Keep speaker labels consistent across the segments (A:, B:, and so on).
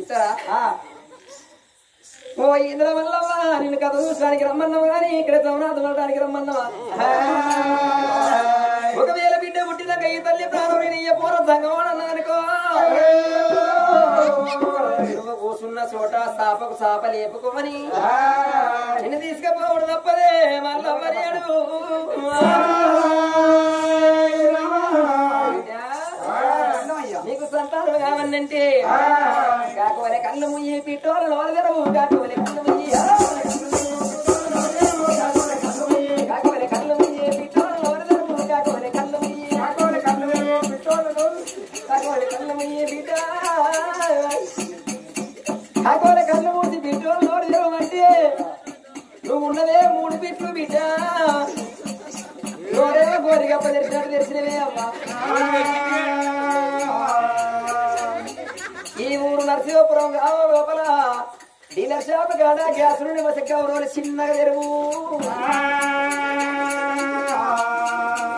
A: ఇస్తారా? ఓ ఇంద్ర వల్లవా నిన్ను కథ చూసడానికి రమ్మన్నావు కానీ ఇక్కడ చవనాథ ఉండడానికి రమ్మన్నావా? ఒకవేళ బిడ్డ పుట్టినాక ఈ తల్లి ప్రాణం నేను పూర సంగమని అనుకో కూసున్న చోట సాపకు సాప లేపుకోమని. నిన్ను తీసుకుపోవడం తప్పదే మళ్ళా మరి అడుగు సంతానం కావన్నంటే కాకపోతే కళ్ళు ముయ్యి పిట్టోలు నోరదరవు కాకపోతే కళ్ళు ముయ్యి. కాదా షాప్ కాడ గ్యాస్ చిన్నగా తెరువు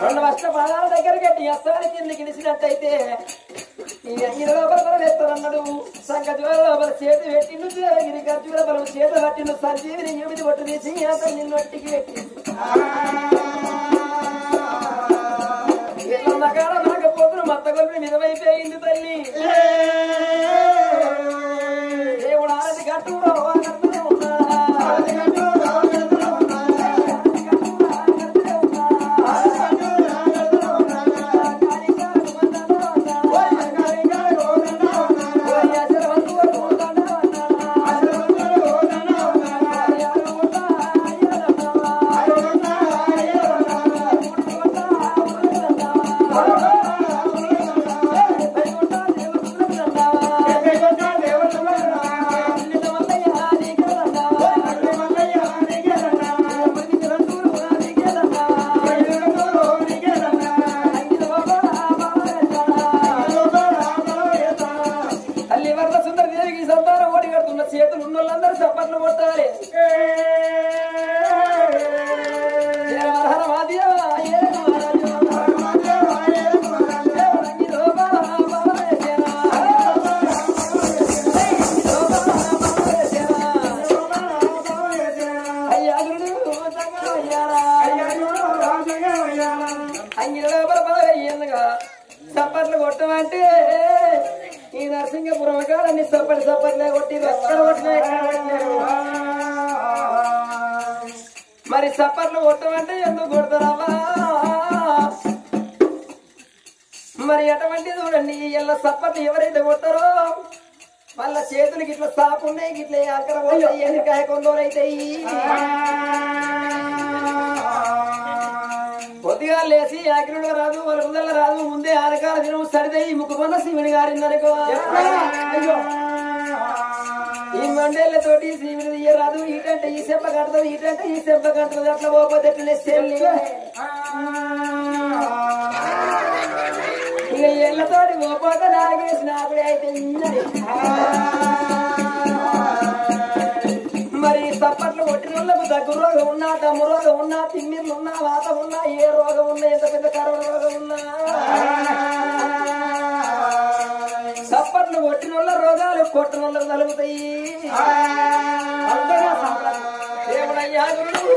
A: రెండు వర్ష పాదాల దగ్గర గట్టి అస్సారి కింది గిలిచినట్టయితే వేస్తానన్నాడు. సంక జ్వర లోపల చేతి పెట్టిండు గిరి ఖర్చుల బలం చేతి పట్టిండు. సంజీవిని ఎనిమిది పట్టు తీసి అతను నిన్ను ఒట్టికి పెట్టిండు. ఎల్లమ్మ కాడ మాకపోతున్న మత్త గొల్లు మిదమైపోయింది తల్లి. అంగిల లోపల కొట్టమంటే ఈ నరసింగపురం కాడ అన్ని చప్పటి చప్పట్లే కొట్టి ఎక్కడ కొట్టినా మరి చప్పట్లు కొట్టమంటే ఎందుకు కొడతారావా మరి ఎటువంటి చూడండి ఇళ్ళ చప్పట్లు ఎవరైతే కొట్టారో వాళ్ళ చేతులకి ఇట్లా సాపు ఉన్నాయి ఇట్లా అక్కడ పోతాయి ఎన్నికాయ కొందరైతాయి పొద్దుగా లేచి ఆకిరుడు రాదు వాళ్ళ ముందర రాదు ముందే ఆరకాల దినం సరిదయ్యి ముక్కుపన్న శివుని గారిందనుకో ఈ మండేళ్ళతోటి శివుని తీయరాదు. ఈటంటే ఈ సెంప కట్టదు ఈటంటే ఈ సెంప కట్టదు. అట్లా పోతే ఎట్లనే చెల్లి. ఇక ఏళ్ళతోటి పోతే నాగేసి నాకుడే అయితే మరి తప్ప కొట్టిన దగ్గు రోగం ఉన్నా దమ్ము రోగం ఉన్నా తిమ్మిర్లు ఉన్నా వాత ఉన్నా ఏ రోగం ఉన్నా ఎంత పెద్ద కరోనా రోగం ఉన్నా. చప్పట్లు కొట్టిన వాళ్ళ రోగాలు కొట్టిన వాళ్ళకు తలుగుతాయి అంతగా సంప్రదాయం. దేవుడయ్యా గురుడు,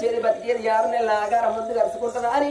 A: ఉంటున్నట్టు బతికేది యారు నెలల ఆగారం ముందు కలుసుకుంటున్నా అని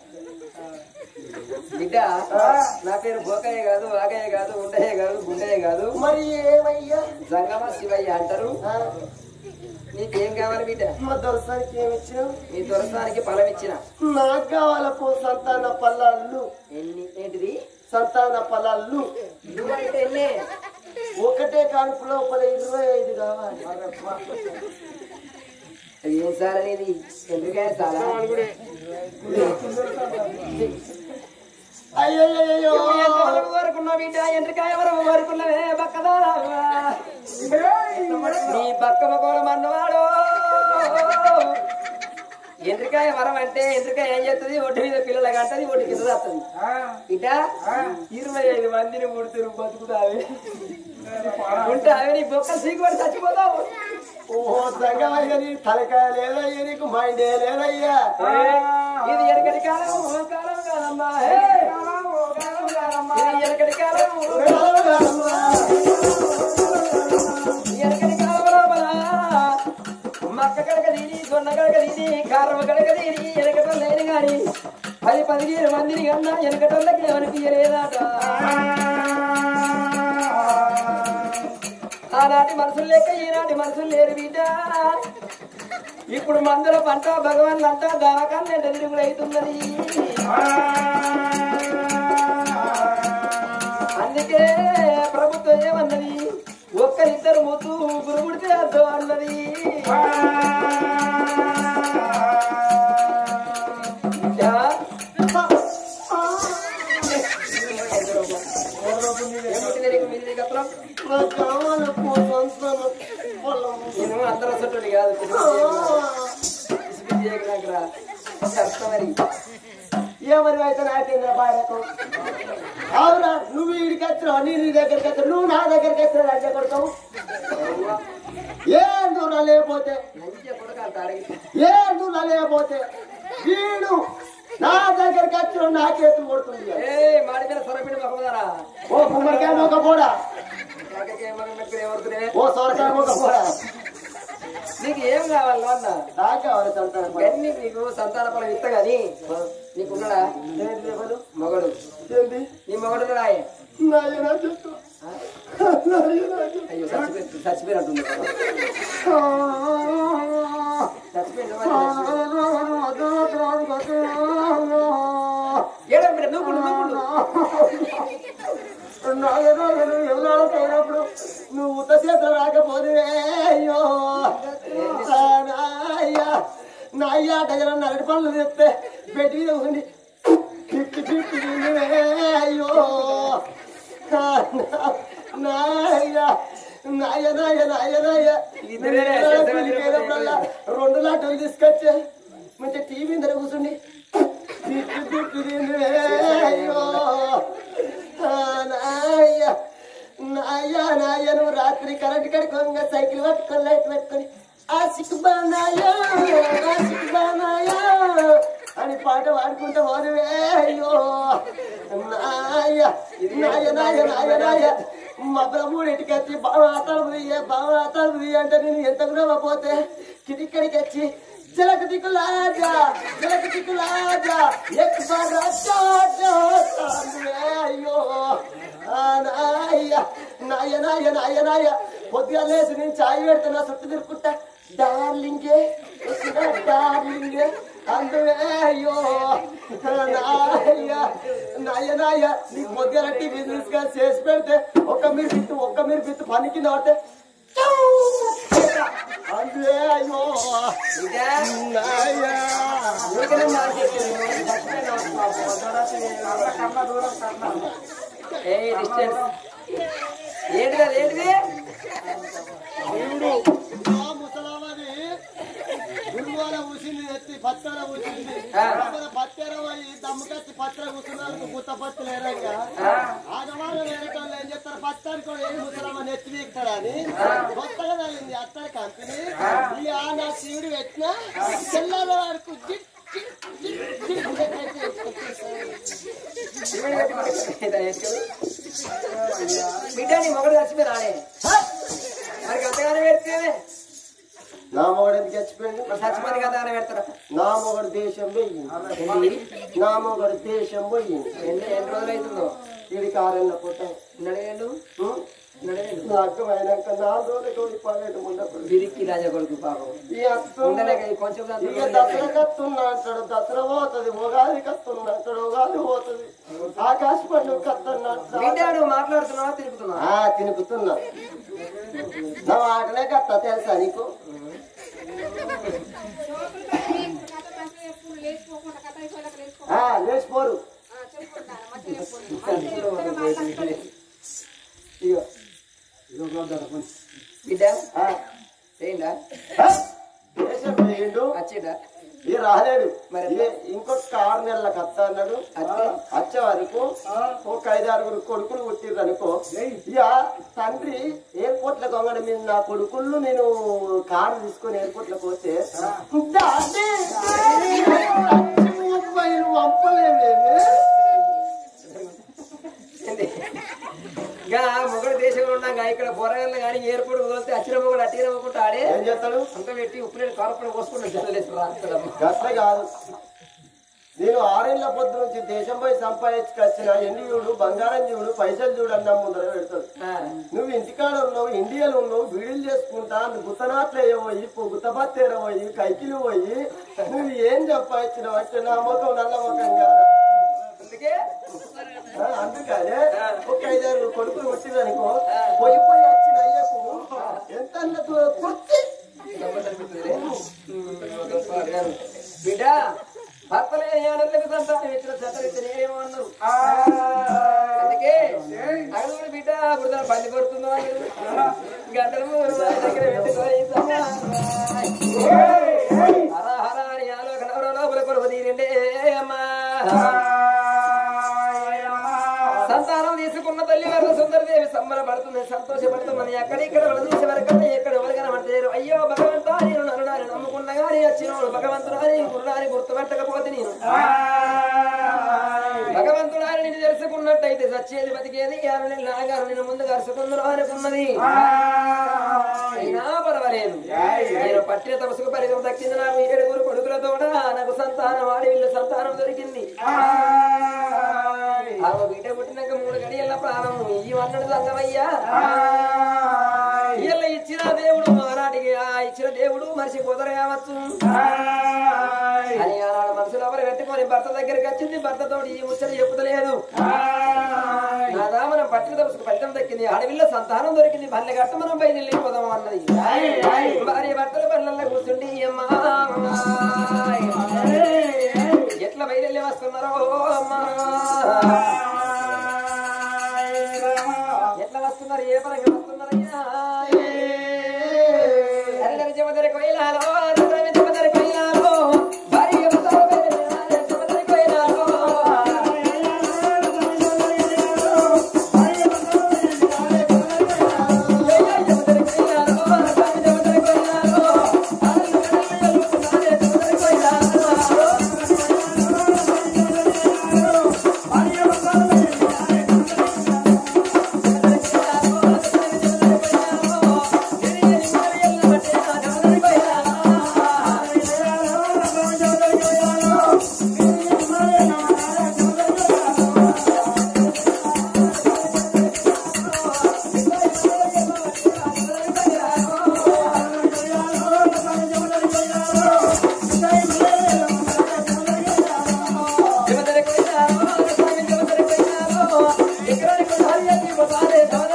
A: బిడ్డ నా పేరు బోకయ్య కాదు వాకయ్య కాదు ఉండయ్య కాదు గుండయ్య కాదు.
B: మరి ఏమయ్యా?
A: సంగమ శివయ్య అంటారు. నీకేం కావాలి బిడ్డ?
B: మా దొరసానికి ఏమిచ్చినావు
A: నీ దొరసానికి ఫలం ఇచ్చిన.
B: నాకు కావాలపో సంతాన పల్లళ్ళు
A: ఎన్ని? ఏంటిది?
B: సంతాన పల్లళ్ళు
A: నువ్వంటే ఎన్నే?
B: ఒకటే కానుపు లోపల ఇరవై ఐదు కావాలి.
A: ఏం సార్ అనేది? ఎందుకే సారా?
B: అయ్యో
A: కోరుకున్నావు బిడ్డ ఎంతకాయ వరకు కోరుకున్నావే బక్కదారా నీ బక్క మకోల మన్నవాడు. ఎండ్రికాయ వరం అంటే ఎండ్రికాయ ఏం చేస్తుంది ఒడ్డు మీద పిల్లలకి అంటది ఒడ్డు కింద వస్తుంది ఇట? ఇరవై ఐదు మందిని ముడుతురు బతుకుతావి. ఉంటావి నీ బొక్కలు సీకుపడి చచ్చిపోతావు.
B: ఓహో సంగమయ్య నీ తలకాయ లేదయ్యా నీకు మైండే లేదయ్యా.
A: ఇది ఎనకటి కాలం కాలం కాదమ్మా. ఎనకటి కాలం ఎనకటి కాలం లోపల మక్క కడక దీని సొన్న కడక దీని కారం కడక ఎనకటం లేని గాని పది పదిహేను మందిని కన్నా ఎనకటోళ్ళకి ఏమనిపించలేదట ఆనాటి మనుషులు లెక్క ఈనాటి మనుషులు లేరు బిడ్డ ఇప్పుడు మందుల పంట భగవాన్ అంతా దవాఖాన తిరుగుడు అవుతున్నది. అందుకే ప్రభుత్వం ఏమన్నది? ఒక్కరిద్దరు మొత్తు గురుగుడితే అర్థం అన్నది.
B: వీడు నా దగ్గరికి వచ్చిన నా చేతులు కొడుతుంది ఓ మొక్క పోడా?
A: ఏమవుతున్నాయి
B: ఓ సొరకాయ పోడా?
A: నీకు ఏం కావాలి అన్న
B: నాకు కావాలి సంతాన.
A: గన్ని నీకు సంతాన ఫలం ఇస్తా గాని నీకున్నాడా? మగడు.
B: ఏంటి
A: నీ మగడు ఉన్నాడా? అయ్యో చచ్చిపోయి చచ్చిపోయినట్టుంది
B: నువ్వు ఉత్త రాకపోతే అయ్యో. నాయ్యా. నాయ్యా దగ్గర నగటి పనులు తెస్తే బెడ్ మీద ఉండి ఫిఫ్టీ ఫిఫ్టీ అయ్యో. రెండు లాటలు తీసుకొచ్చే మంచి టీవీ మీద కూర్చుండి నాయ్య నాయ్య నువ్వు రాత్రి కరెంట్ కడుకోగా సైకిల్ పట్టుకొని లైట్ పెట్టుకొని. ఆసిక్ బానాయా అని పాట పాడుకుంటూ పోదువే అయ్యో. నాయ నాయ నాయ నాయ నాయ. మా బ్రహ్ముడు ఇంటికి వచ్చి బావ తలుపు బావ అంటే నేను ఎంత కూడా పోతే కిటిక్కడికి వచ్చి జలక దిక్కులాజా జలక దిక్కులాజా ఎక్ బార్ రాజా అయ్యో. ఆ నాయ నాయ నాయ నాయ నాయ. పొద్దుగా లేచి నేను చాయ్ పెడుతున్నా చుట్టూ తిరుక్కుంటా. డార్లింగే డార్లింగే. అయ్యో నాయ నాయ నాయ నీకు పొద్దుగా టీవీ తీసుకొని చేసి పెడితే ఒక్క మీరు బిత్తు ఒక్క మీరు బిత్తు పని కింద పడితే అందువే అయ్యో.
A: ఏ డిస్టెన్స్ ఏంటిది ఏంటిది?
B: పచ్చర పోయి దమ్ముకచ్చి పచ్చర కూర్చున్నారు గుత్త పత్తి లేరయ్య ఆగవాళ్ళు వేరేటోళ్ళు ఏం చేస్తారు? పచ్చని కూడా ఏం ముసలామని ఎత్తి వీక్తాడా అని కొత్తగా తగిలింది అత్తడి కంపెనీ. ఈ ఆ నా శివుడు పెట్టిన తెల్లాల వరకు జిట్ జిట్ జిట్ జిట్
A: బిడ్డ నీ మొగడు చచ్చిపోయి రాలే పెడితేనే
B: నా మొగడు ఎందుకు చచ్చిపోయింది?
A: మరి చచ్చిపోయింది కదా అని పెడతారా?
B: నా మొగడు దేశం పోయింది నా మొగడు దేశం పోయింది
A: ఎన్ని ఎన్ని రోజులు అవుతుందో
B: వీడికి ఆరేళ్ళ పుట్ట పన్నెండు
A: రాజా కొడుకు పాపం.
B: ఈ అత్త
A: కొంచెం
B: ఇక దసరా కత్తున్నా అంటాడు దసరా పోతుంది ఉగాది కత్తున్నా అంటాడు ఉగాది పోతుంది. ఆకాశ పండుగ కత్తున్నా అంటాడు.
A: బిడ్డ నువ్వు మాట్లాడుతున్నావా తిరుగుతున్నావా
B: ఆ తినుకుతున్నా నా మాటనే కత్త తెలుసా నీకు ఆ, లేచిపోరు ఇగో ఇగో గోదావరి కొంచెం.
A: బిడ్డ
B: ఆ,
A: చేయండా
B: ఆ, దేశం పోయిండు
A: వచ్చిండా
B: ఈ రాలేడు
A: మరి
B: ఇదే ఇంకొక ఆరు నెలల కత్త అన్నాడు
A: అత్తే?
B: వచ్చే వరకు ఒక ఐదు ఆరుగురు కొడుకులు పుట్టిర్రు అనుకో ఇక తండ్రి ఎయిర్పోర్ట్లో కొంగడ మీద నా కొడుకులు నేను కారు తీసుకొని ఎయిర్పోర్ట్లోకి వస్తే "డాడీ, లక్ష ముప్పై పంపలేమేమి
A: ఏంది? ఇంకా మొగడు దేశంలో ఉన్నాక ఇక్కడ బొరగల్లో కానీ ఏర్పడి వదిలితే అచ్చిన మొగడు అట్టిన మొగడు ఆడే
B: ఏం చేస్తాడు?
A: అంత పెట్టి ఉప్పు నీళ్ళు కారపడి పోసుకుంటాడు జల్లలేసి రాస్తాడమ్మ
B: గట్ల కాదు. నేను ఆరేళ్ళ పొద్దు నుంచి దేశం పోయి సంపాదించుకొచ్చిన చూడు బంగారం చూడు పైసలు చూడు అన్న ముందర పెడతాడు. నువ్వు ఇంటికాడ ఉన్నావు ఇండియాలో ఉన్నావు వీడియోలు చేసుకుంటా నువ్వు పోయి గుత్తపత్తేర పోయి కైకిలు పోయి నువ్వు ఏం సంపాదించినావు? అంటే నా ముఖం నల్ల ముఖం కాదు. అందుకనే ఒక ఐదారు కొడుకులు వచ్చిందనుకో పోయి పోయి వచ్చిన అయ్యకు ఎంత కుర్తి.
A: బిడ్డ భర్తలే ఏడలకు సంతానం ఇచ్చిన ఏమో అన్నారు. అందుకే అడుగుడు బిడ్డ బురద పల్లి కొడుతుందో వారి దగ్గర హర హర అని ఆలోకన లోపల కొడుకు తీరిండే అమ్మా. సంబరపడుతుంది సంతోషపడుతుంది. ఎక్కడిక్కడ వాళ్ళు చూసే వరకన్నా ఎక్కడ ఎవరు కనబడతారు అయ్యో భగవంతా నేను నరుడాని నమ్ముకున్న గాని వచ్చినోడు. భగవంతుడాని గురుడాని గుర్తుపెట్టకపోతే నేను. భగవంతుడాని నేను తెలుసుకున్నట్టయితే సచ్చేది బతికేది ఆరు నెలలు నాగారు నేను ముందు కరుచుకుందరు అనుకున్నది. అయినా పర్వాలేదు. నేను పట్టిన తపసుకు పరిగం దక్కింది నాకు ఏడుగురు కొడుకులతో నాకు సంతానం ఆడి వీళ్ళు సంతానం దొరికింది ఆమె బిడ్డ పుట్టినాక మూడు గడియల ప్రాణం సంగమయ్యా ఇయ్యల ఇచ్చిన దేవుడు ఆనాటికి ఆ ఇచ్చిన దేవుడు మర్చిపోతారు కావచ్చు అని ఆనాడు మనసులో ఎవరు పెట్టుకొని భర్త దగ్గరికి వచ్చింది భర్తతో ఈ ముచ్చట చెప్పుతలేదు. నాదా మనం పట్టిన తపసుకు ఫలితం దక్కింది అడవిలో సంతానం దొరికింది పల్లె గట్ట మనం బయట వెళ్ళిపోదాం అన్నది. భార్య భర్తల పల్లెల్లో కూర్చుండి అమ్మా. ఎట్లా బయలుదేరి వస్తున్నారో అమ్మా. ఉన్నారు ఏ పరంగా बता दे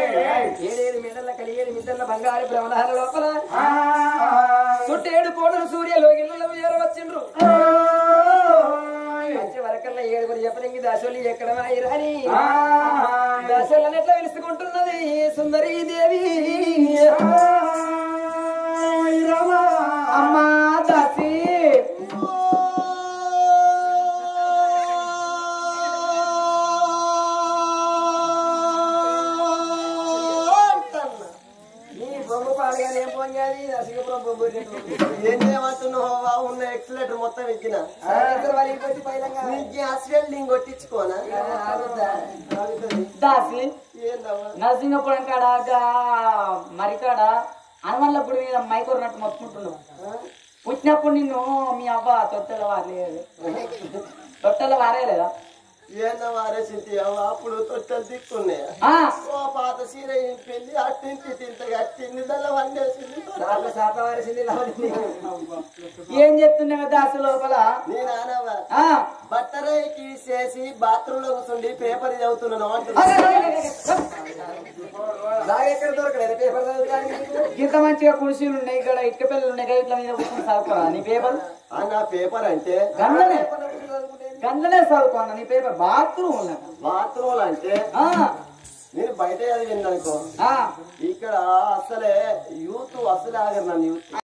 A: ఏడేడు మెడల కలిగేడు మిద్దల బంగారు భ్రమణాల లోపల. చుట్టేడు కోడలు సూర్యలో ఇళ్ళలో ఏర వచ్చిండ్రు వచ్చే వరకల్లా ఏడుగురు చెప్పడానికి దశలు ఎక్కడ రాని. పాడగానే ఏం పొంగాది నరసింహపురం బొమ్మ
B: ఏం చేయమంటున్నావు బాబు? ఉన్న ఎక్సలేటర్ మొత్తం ఎక్కిన.
A: వాళ్ళకి పైలంగా
B: నీ గ్యాస్ వెల్డింగ్ కొట్టించుకోనా?
C: దాసి
B: ఏందమ్మా?
C: నరసింగపురం కాడ మరి కాడ? హనుమన్లప్పుడు మీద మైకొరినట్టు మొత్తుకుంటున్నావు. పుట్టినప్పుడు నిన్ను మీ అవ్వ తొట్టెల వారలేదు. తొట్టెల వారేలేదా?
B: ఏందమ్మా రేసింటి అప్పుడు తొట్టెలు దిక్కున్నాయా
C: ఆ,
B: ఓ పాత సీర పెళ్ళి అట్టింటి తింత అట్టింది దానిలో వండేసింది.
A: నాకు శాప వారిసింది లావది
C: ఏం చెప్తున్నావు దాసు లోపల?
B: నీ నానవ్వ
C: ఆ,
B: బట్టరాయికి చేసి బాత్రూమ్లో కూర్చుండి పేపర్ చదువుతున్నాను అంటున్నా.
A: ఎక్కడ దొరకలేదు? పేపర్ చదువుతానికి
C: ఇంత మంచిగా కుర్చీలు ఉన్నాయి ఇక్కడ ఇటుక పిల్లలు ఉన్నాయి కదా ఇట్లా మీద కూర్చొని చదువుకోరా? నీ పేపర్?
B: ఆ నా పేపర్ అంటే?
C: గంటనే చదువుకోన్నా నీ పేపర్ బాత్రూమ్
B: బాత్రూమ్ అంటే? నేను బయట చదివింది అనుకో. ఇక్కడ అసలే యూత్ అసలే ఆగరు నన్ను యూత్.